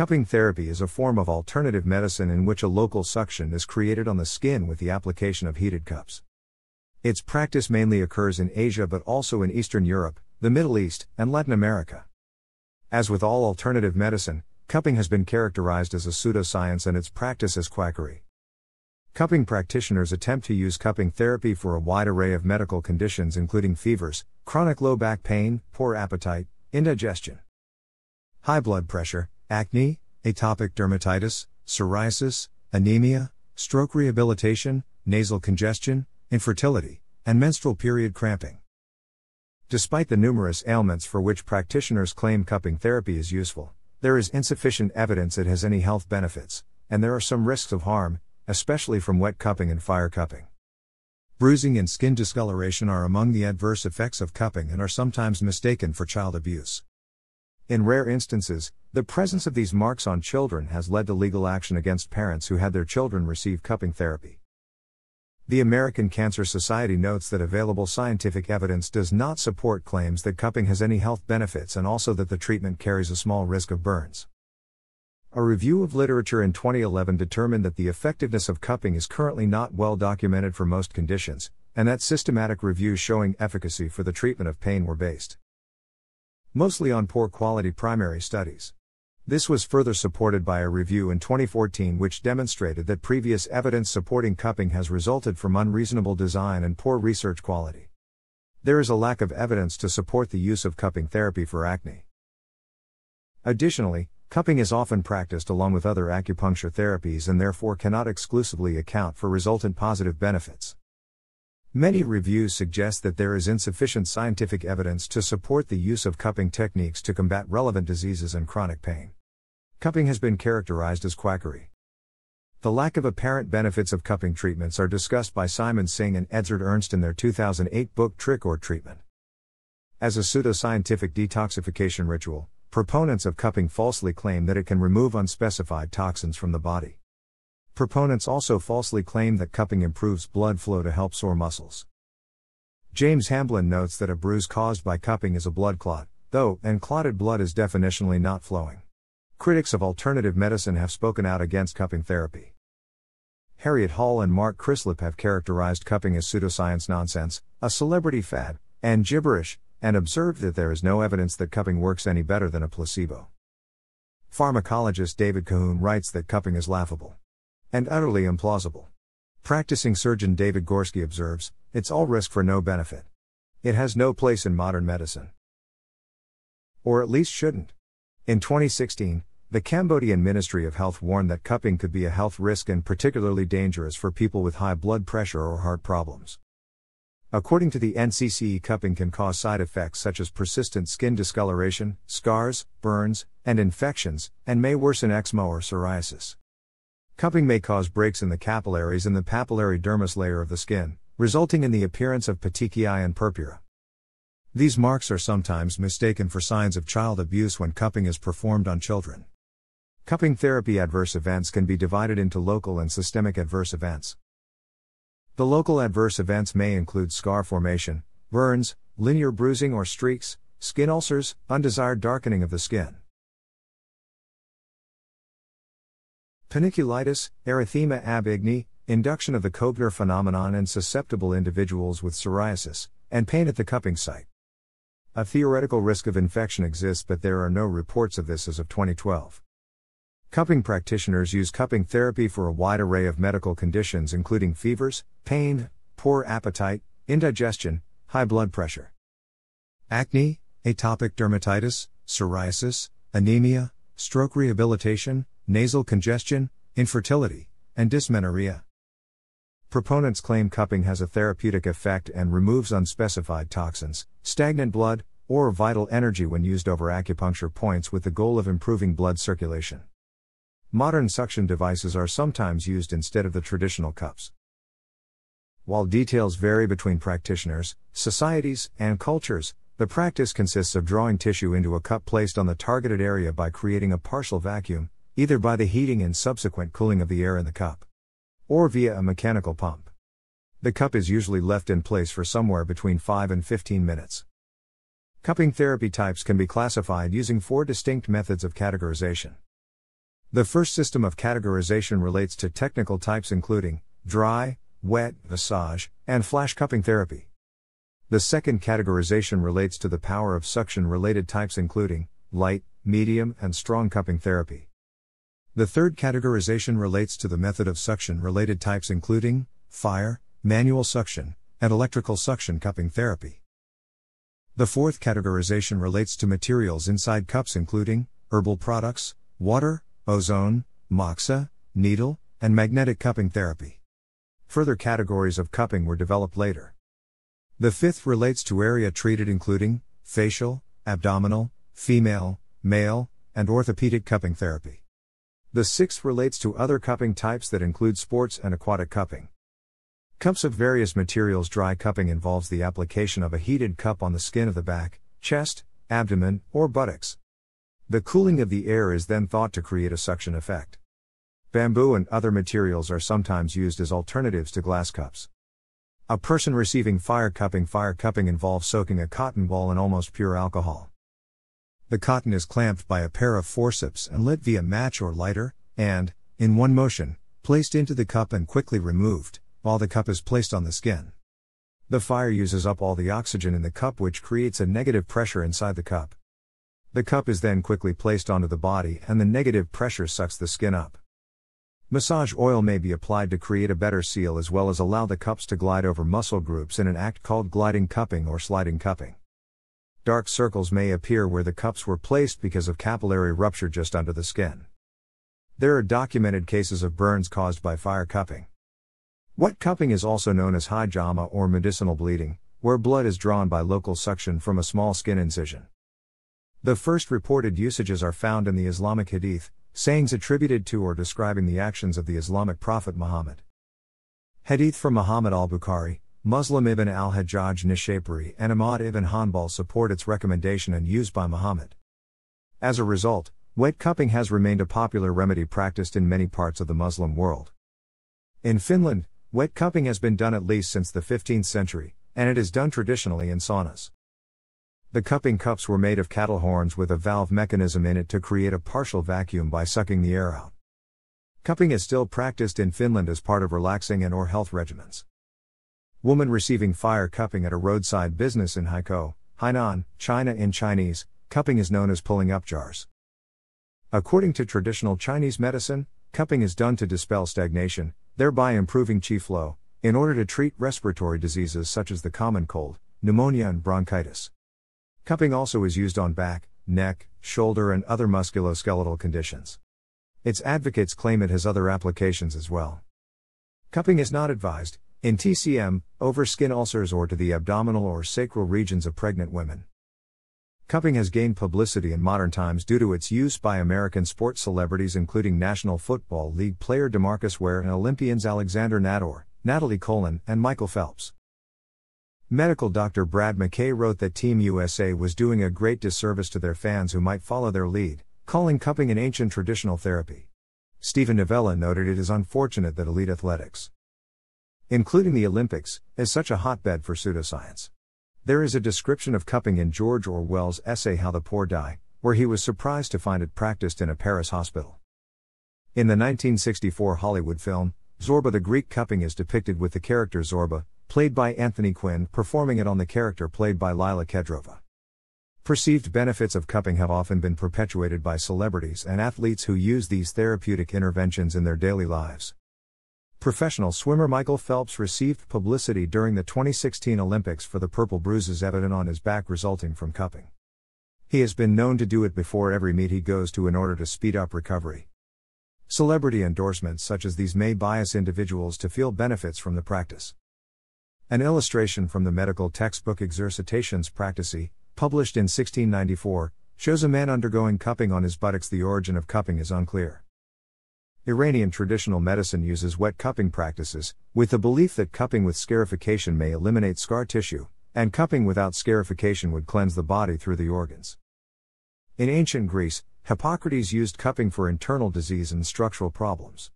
Cupping therapy is a form of alternative medicine in which a local suction is created on the skin with the application of heated cups. Its practice mainly occurs in Asia but also in Eastern Europe, the Middle East, and Latin America. As with all alternative medicine, cupping has been characterized as a pseudoscience and its practice as quackery. Cupping practitioners attempt to use cupping therapy for a wide array of medical conditions including fevers, chronic low back pain, poor appetite, indigestion, high blood pressure, acne, atopic dermatitis, psoriasis, anemia, stroke rehabilitation, nasal congestion, infertility, and menstrual period cramping. Despite the numerous ailments for which practitioners claim cupping therapy is useful, there is insufficient evidence it has any health benefits, and there are some risks of harm, especially from wet cupping and fire cupping. Bruising and skin discoloration are among the adverse effects of cupping and are sometimes mistaken for child abuse. In rare instances, the presence of these marks on children has led to legal action against parents who had their children receive cupping therapy. The American Cancer Society notes that available scientific evidence does not support claims that cupping has any health benefits and also that the treatment carries a small risk of burns. A review of literature in 2011 determined that the effectiveness of cupping is currently not well documented for most conditions, and that systematic reviews showing efficacy for the treatment of pain were based mostly on poor quality primary studies. This was further supported by a review in 2014 which demonstrated that previous evidence supporting cupping has resulted from unreasonable design and poor research quality. There is a lack of evidence to support the use of cupping therapy for acne. Additionally, cupping is often practiced along with other acupuncture therapies and therefore cannot exclusively account for resultant positive benefits. Many reviews suggest that there is insufficient scientific evidence to support the use of cupping techniques to combat relevant diseases and chronic pain. Cupping has been characterized as quackery. The lack of apparent benefits of cupping treatments are discussed by Simon Singh and Edzard Ernst in their 2008 book Trick or Treatment. As a pseudoscientific detoxification ritual, proponents of cupping falsely claim that it can remove unspecified toxins from the body. Proponents also falsely claim that cupping improves blood flow to help sore muscles. James Hamblin notes that a bruise caused by cupping is a blood clot, though, and clotted blood is definitionally not flowing. Critics of alternative medicine have spoken out against cupping therapy. Harriet Hall and Mark Crislip have characterized cupping as pseudoscience nonsense, a celebrity fad, and gibberish, and observed that there is no evidence that cupping works any better than a placebo. Pharmacologist David Colquhoun writes that cupping is laughable and utterly implausible. Practicing surgeon David Gorski observes it's all risk for no benefit. It has no place in modern medicine. Or at least shouldn't. In 2016, the Cambodian Ministry of Health warned that cupping could be a health risk and particularly dangerous for people with high blood pressure or heart problems. According to the NCCIH, cupping can cause side effects such as persistent skin discoloration, scars, burns, and infections, and may worsen eczema or psoriasis. Cupping may cause breaks in the capillaries and the papillary dermis layer of the skin, resulting in the appearance of petechiae and purpura. These marks are sometimes mistaken for signs of child abuse when cupping is performed on children. Cupping therapy adverse events can be divided into local and systemic adverse events. The local adverse events may include scar formation, burns, linear bruising or streaks, skin ulcers, undesired darkening of the skin. Panniculitis, erythema ab igni, induction of the Koebner phenomenon in susceptible individuals with psoriasis, and pain at the cupping site. A theoretical risk of infection exists, but there are no reports of this as of 2012. Cupping practitioners use cupping therapy for a wide array of medical conditions, including fevers, pain, poor appetite, indigestion, high blood pressure, acne, atopic dermatitis, psoriasis, anemia, stroke rehabilitation, nasal congestion, infertility, and dysmenorrhea. Proponents claim cupping has a therapeutic effect and removes unspecified toxins, stagnant blood, or vital energy when used over acupuncture points with the goal of improving blood circulation. Modern suction devices are sometimes used instead of the traditional cups. While details vary between practitioners, societies, and cultures, the practice consists of drawing tissue into a cup placed on the targeted area by creating a partial vacuum, either by the heating and subsequent cooling of the air in the cup, or via a mechanical pump. The cup is usually left in place for somewhere between 5 and 15 minutes. Cupping therapy types can be classified using four distinct methods of categorization. The first system of categorization relates to technical types including dry, wet, massage, and flash cupping therapy. The second categorization relates to the power of suction related types including light, medium, and strong cupping therapy. The third categorization relates to the method of suction related types including fire, manual suction, and electrical suction cupping therapy. The fourth categorization relates to materials inside cups including herbal products, water, ozone, moxa, needle, and magnetic cupping therapy. Further categories of cupping were developed later. The fifth relates to area treated, including facial, abdominal, female, male, and orthopedic cupping therapy. The sixth relates to other cupping types that include sports and aquatic cupping. Cups of various materials. Dry cupping involves the application of a heated cup on the skin of the back, chest, abdomen, or buttocks. The cooling of the air is then thought to create a suction effect. Bamboo and other materials are sometimes used as alternatives to glass cups. A person receiving fire cupping Fire cupping involves soaking a cotton ball in almost pure alcohol. The cotton is clamped by a pair of forceps and lit via match or lighter, and, in one motion, placed into the cup and quickly removed, while the cup is placed on the skin. The fire uses up all the oxygen in the cup, which creates a negative pressure inside the cup. The cup is then quickly placed onto the body, and the negative pressure sucks the skin up. Massage oil may be applied to create a better seal as well as allow the cups to glide over muscle groups in an act called gliding cupping or sliding cupping. Dark circles may appear where the cups were placed because of capillary rupture just under the skin. There are documented cases of burns caused by fire cupping. Wet cupping is also known as hijama or medicinal bleeding, where blood is drawn by local suction from a small skin incision. The first reported usages are found in the Islamic Hadith, sayings attributed to or describing the actions of the Islamic prophet Muhammad. Hadith from Muhammad al Bukhari, Muslim ibn al Hajjaj Nishapuri, and Ahmad ibn Hanbal support its recommendation and use by Muhammad. As a result, wet cupping has remained a popular remedy practiced in many parts of the Muslim world. In Finland, wet cupping has been done at least since the 15th century, and it is done traditionally in saunas. The cupping cups were made of cattle horns with a valve mechanism in it to create a partial vacuum by sucking the air out. Cupping is still practiced in Finland as part of relaxing and or health regimens. Woman receiving fire cupping at a roadside business in Haikou, Hainan, China in Chinese, cupping is known as pulling up jars. According to traditional Chinese medicine, cupping is done to dispel stagnation, thereby improving qi flow, in order to treat respiratory diseases such as the common cold, pneumonia and bronchitis. Cupping also is used on back, neck, shoulder, and other musculoskeletal conditions. Its advocates claim it has other applications as well. Cupping is not advised, in TCM, over skin ulcers or to the abdominal or sacral regions of pregnant women. Cupping has gained publicity in modern times due to its use by American sports celebrities including National Football League player DeMarcus Ware and Olympians Alexander Naddour, Natalie Coughlin, and Michael Phelps. Medical doctor Brad McKay wrote that Team USA was doing a great disservice to their fans who might follow their lead, calling cupping an ancient traditional therapy. Steven Novella noted it is unfortunate that elite athletics, including the Olympics, is such a hotbed for pseudoscience. There is a description of cupping in George Orwell's essay How the Poor Die, where he was surprised to find it practiced in a Paris hospital. In the 1964 Hollywood film, Zorba the Greek cupping is depicted with the character Zorba, played by Anthony Quinn, performing it on the character played by Lila Kedrova. Perceived benefits of cupping have often been perpetuated by celebrities and athletes who use these therapeutic interventions in their daily lives. Professional swimmer Michael Phelps received publicity during the 2016 Olympics for the purple bruises evident on his back resulting from cupping. He has been known to do it before every meet he goes to in order to speed up recovery. Celebrity endorsements such as these may bias individuals to feel benefits from the practice. An illustration from the medical textbook Exercitationes Practici, published in 1694, shows a man undergoing cupping on his buttocks. The origin of cupping is unclear. Iranian traditional medicine uses wet cupping practices, with the belief that cupping with scarification may eliminate scar tissue, and cupping without scarification would cleanse the body through the organs. In ancient Greece, Hippocrates used cupping for internal disease and structural problems.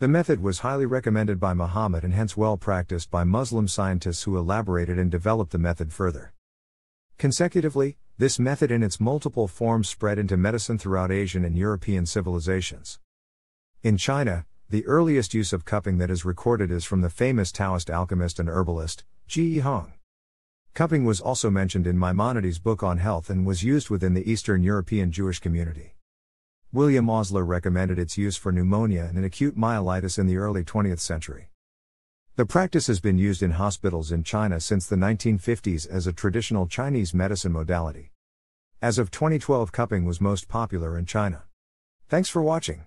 The method was highly recommended by Muhammad and hence well practiced by Muslim scientists who elaborated and developed the method further. Consecutively, this method in its multiple forms spread into medicine throughout Asian and European civilizations. In China, the earliest use of cupping that is recorded is from the famous Taoist alchemist and herbalist, Ge Hong. Cupping was also mentioned in Maimonides' book on health and was used within the Eastern European Jewish community. William Osler recommended its use for pneumonia and an acute myelitis in the early 20th century. The practice has been used in hospitals in China since the 1950s as a traditional Chinese medicine modality. As of 2012, cupping was most popular in China. Thanks for watching.